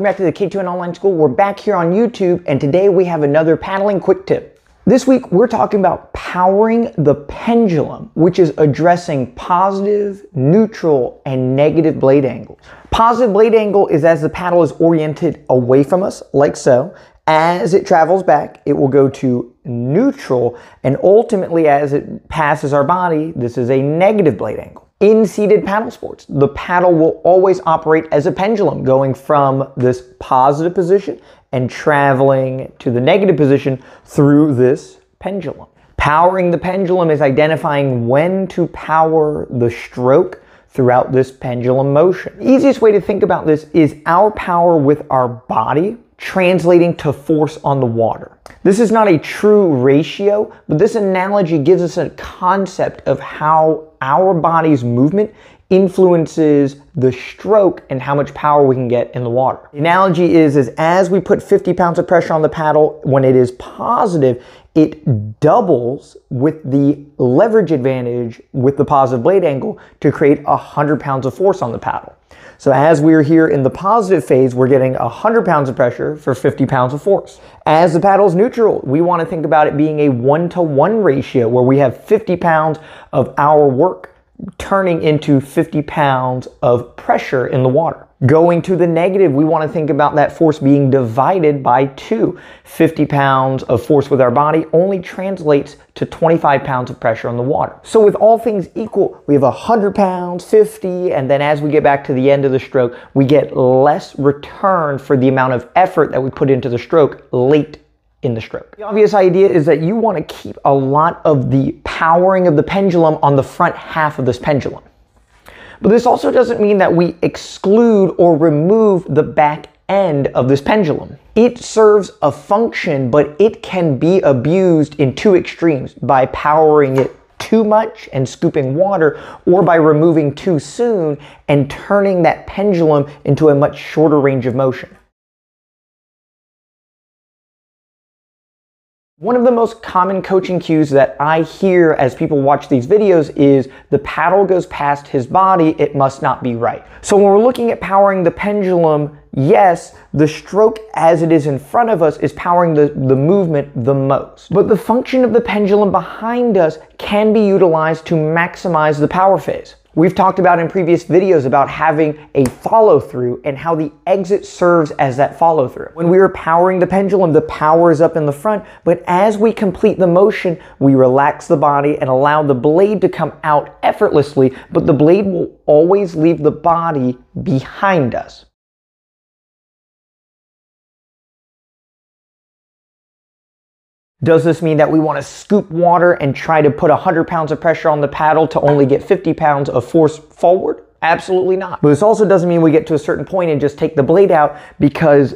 Welcome back to the K2N Online School. We're back here on YouTube and today we have another paddling quick tip. This week we're talking about powering the pendulum, which is addressing positive, neutral, and negative blade angles. Positive blade angle is as the paddle is oriented away from us, like so. As it travels back, it will go to neutral, and ultimately as it passes our body, this is a negative blade angle. In seated paddle sports, the paddle will always operate as a pendulum, going from this positive position and traveling to the negative position through this pendulum. Powering the pendulum is identifying when to power the stroke throughout this pendulum motion. The easiest way to think about this is our power with our body translating to force on the water. This is not a true ratio, but this analogy gives us a concept of how our body's movement influences the stroke and how much power we can get in the water. The analogy is, is as we put 50 pounds of pressure on the paddle, when it is positive, it doubles with the leverage advantage with the positive blade angle to create 100 pounds of force on the paddle. So as we're here in the positive phase, we're getting 100 pounds of pressure for 50 pounds of force. As the paddle is neutral, we want to think about it being a one-to-one -one ratio where we have 50 pounds of our work turning into 50 pounds of pressure in the water. Going to the negative, we want to think about that force being divided by two. 50 pounds of force with our body only translates to 25 pounds of pressure on the water. So with all things equal, we have 100 pounds, 50, and then as we get back to the end of the stroke, we get less return for the amount of effort that we put into the stroke late in the stroke. The obvious idea is that you want to keep a lot of the powering of the pendulum on the front half of this pendulum. But this also doesn't mean that we exclude or remove the back end of this pendulum. It serves a function, but it can be abused in two extremes by powering it too much and scooping water, or by removing too soon and turning that pendulum into a much shorter range of motion. One of the most common coaching cues that I hear as people watch these videos is the paddle goes past his body, it must not be right. So when we're looking at powering the pendulum, yes, the stroke as it is in front of us is powering the, the movement the most. But the function of the pendulum behind us can be utilized to maximize the power phase. We've talked about in previous videos about having a follow through and how the exit serves as that follow through. When we are powering the pendulum, the power is up in the front, but as we complete the motion, we relax the body and allow the blade to come out effortlessly, but the blade will always leave the body behind us. Does this mean that we want to scoop water and try to put 100 pounds of pressure on the paddle to only get 50 pounds of force forward? Absolutely not. But this also doesn't mean we get to a certain point and just take the blade out because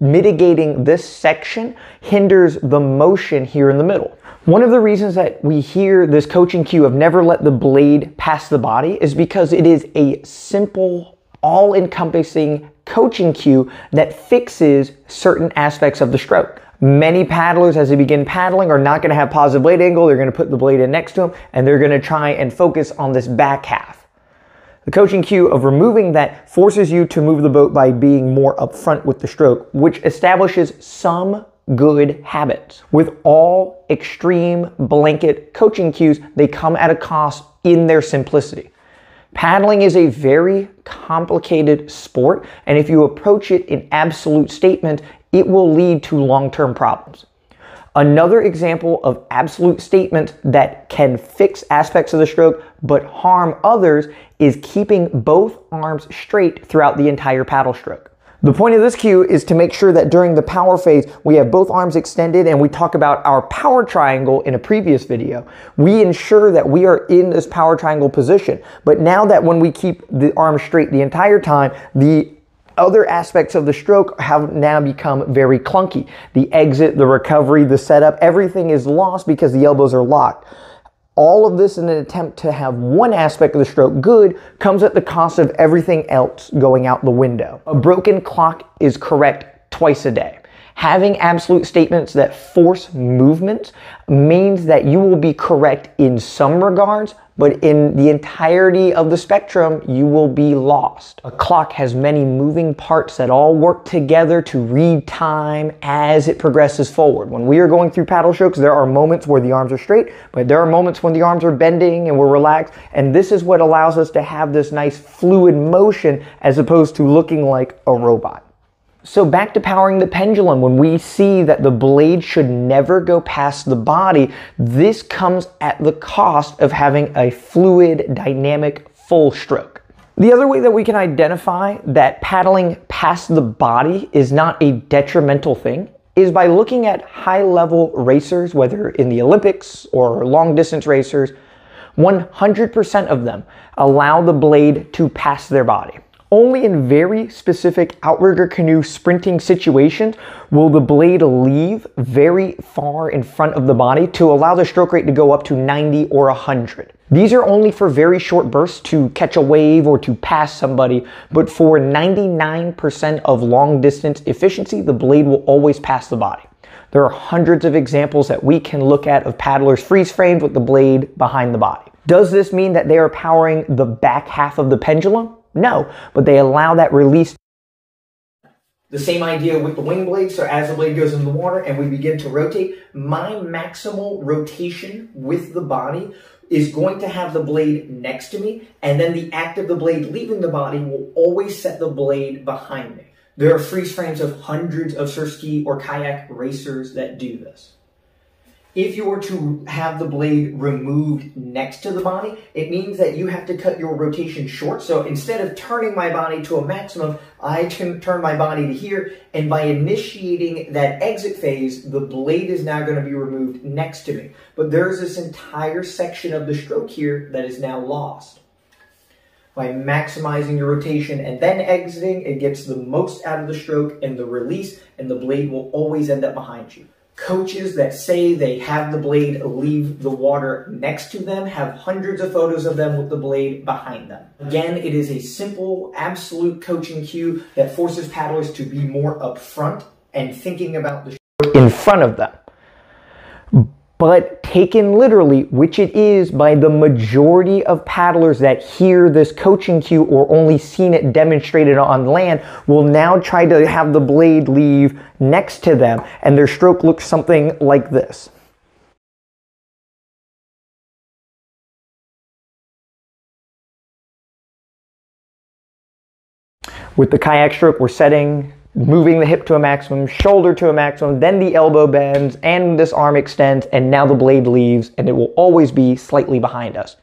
mitigating this section hinders the motion here in the middle. One of the reasons that we hear this coaching cue of never let the blade pass the body is because it is a simple, all-encompassing coaching cue that fixes certain aspects of the stroke. Many paddlers, as they begin paddling, are not going to have positive blade angle. They're going to put the blade in next to them, and they're going to try and focus on this back half. The coaching cue of removing that forces you to move the boat by being more upfront with the stroke, which establishes some good habits. With all extreme blanket coaching cues, they come at a cost in their simplicity. Paddling is a very complicated sport, and if you approach it in absolute statement, it will lead to long-term problems. Another example of absolute statement that can fix aspects of the stroke but harm others is keeping both arms straight throughout the entire paddle stroke. The point of this cue is to make sure that during the power phase, we have both arms extended and we talk about our power triangle in a previous video. We ensure that we are in this power triangle position. But now that when we keep the arms straight the entire time, the other aspects of the stroke have now become very clunky. The exit, the recovery, the setup, everything is lost because the elbows are locked. All of this in an attempt to have one aspect of the stroke good comes at the cost of everything else going out the window. A broken clock is correct twice a day. Having absolute statements that force movement means that you will be correct in some regards, but in the entirety of the spectrum, you will be lost. A clock has many moving parts that all work together to read time as it progresses forward. When we are going through paddle strokes, there are moments where the arms are straight, but there are moments when the arms are bending and we're relaxed. And this is what allows us to have this nice fluid motion as opposed to looking like a robot. So back to powering the pendulum, when we see that the blade should never go past the body, this comes at the cost of having a fluid, dynamic, full stroke. The other way that we can identify that paddling past the body is not a detrimental thing is by looking at high level racers, whether in the Olympics or long distance racers, 100% of them allow the blade to pass their body. Only in very specific outrigger canoe sprinting situations will the blade leave very far in front of the body to allow the stroke rate to go up to 90 or 100. These are only for very short bursts to catch a wave or to pass somebody, but for 99% of long distance efficiency, the blade will always pass the body. There are hundreds of examples that we can look at of paddlers freeze framed with the blade behind the body. Does this mean that they are powering the back half of the pendulum? No, but they allow that release. The same idea with the wing blade. So as the blade goes in the water and we begin to rotate, my maximal rotation with the body is going to have the blade next to me. And then the act of the blade leaving the body will always set the blade behind me. There are freeze frames of hundreds of surf ski or kayak racers that do this. If you were to have the blade removed next to the body, it means that you have to cut your rotation short. So instead of turning my body to a maximum, I can turn my body to here. And by initiating that exit phase, the blade is now going to be removed next to me. But there's this entire section of the stroke here that is now lost. By maximizing your rotation and then exiting, it gets the most out of the stroke and the release, and the blade will always end up behind you. Coaches that say they have the blade leave the water next to them have hundreds of photos of them with the blade behind them. Again, it is a simple, absolute coaching cue that forces paddlers to be more upfront and thinking about the in front of them but taken literally, which it is by the majority of paddlers that hear this coaching cue or only seen it demonstrated on land, will now try to have the blade leave next to them and their stroke looks something like this. With the kayak stroke, we're setting moving the hip to a maximum, shoulder to a maximum, then the elbow bends, and this arm extends, and now the blade leaves, and it will always be slightly behind us.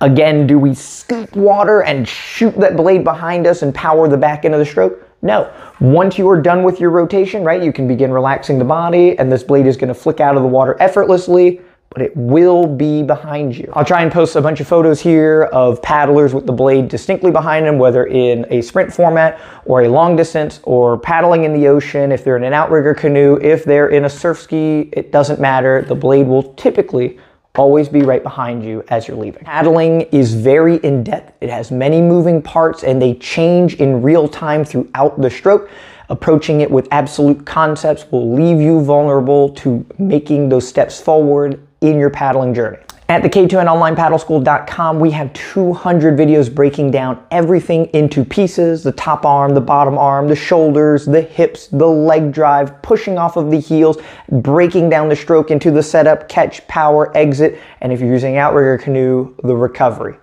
Again, do we scoop water and shoot that blade behind us and power the back end of the stroke? No. Once you are done with your rotation, right, you can begin relaxing the body and this blade is going to flick out of the water effortlessly, but it will be behind you. I'll try and post a bunch of photos here of paddlers with the blade distinctly behind them, whether in a sprint format or a long distance or paddling in the ocean. If they're in an outrigger canoe, if they're in a surf ski, it doesn't matter. The blade will typically always be right behind you as you're leaving. Paddling is very in-depth. It has many moving parts and they change in real time throughout the stroke. Approaching it with absolute concepts will leave you vulnerable to making those steps forward in your paddling journey. At the K2NOnlinePaddleSchool.com, we have 200 videos breaking down everything into pieces, the top arm, the bottom arm, the shoulders, the hips, the leg drive, pushing off of the heels, breaking down the stroke into the setup, catch, power, exit, and if you're using outrigger canoe, the recovery.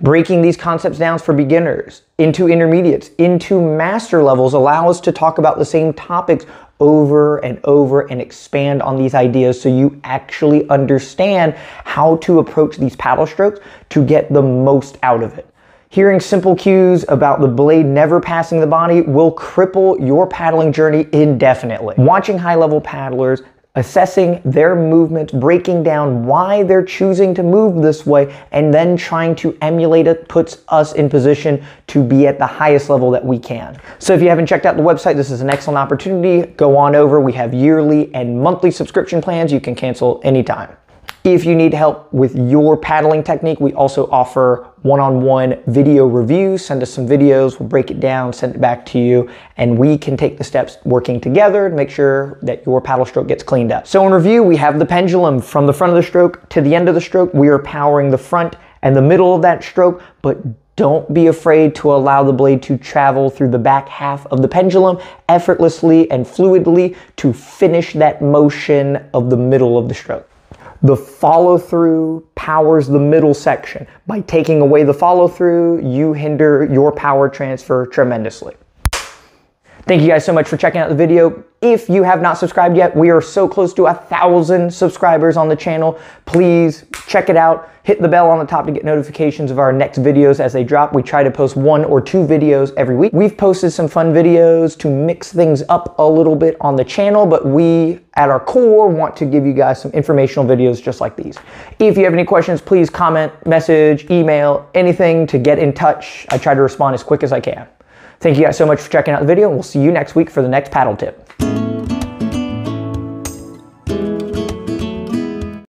Breaking these concepts down for beginners into intermediates, into master levels allow us to talk about the same topics over and over and expand on these ideas so you actually understand how to approach these paddle strokes to get the most out of it. Hearing simple cues about the blade never passing the body will cripple your paddling journey indefinitely. Watching high level paddlers assessing their movement, breaking down why they're choosing to move this way, and then trying to emulate it puts us in position to be at the highest level that we can. So if you haven't checked out the website, this is an excellent opportunity. Go on over. We have yearly and monthly subscription plans you can cancel anytime. If you need help with your paddling technique, we also offer one-on-one video reviews. Send us some videos, we'll break it down, send it back to you, and we can take the steps working together to make sure that your paddle stroke gets cleaned up. So in review, we have the pendulum from the front of the stroke to the end of the stroke. We are powering the front and the middle of that stroke, but don't be afraid to allow the blade to travel through the back half of the pendulum effortlessly and fluidly to finish that motion of the middle of the stroke. The follow through powers the middle section. By taking away the follow through, you hinder your power transfer tremendously. Thank you guys so much for checking out the video. If you have not subscribed yet, we are so close to a thousand subscribers on the channel. Please check it out. Hit the bell on the top to get notifications of our next videos as they drop. We try to post one or two videos every week. We've posted some fun videos to mix things up a little bit on the channel, but we at our core want to give you guys some informational videos just like these. If you have any questions, please comment, message, email, anything to get in touch. I try to respond as quick as I can. Thank you guys so much for checking out the video, and we'll see you next week for the next paddle tip.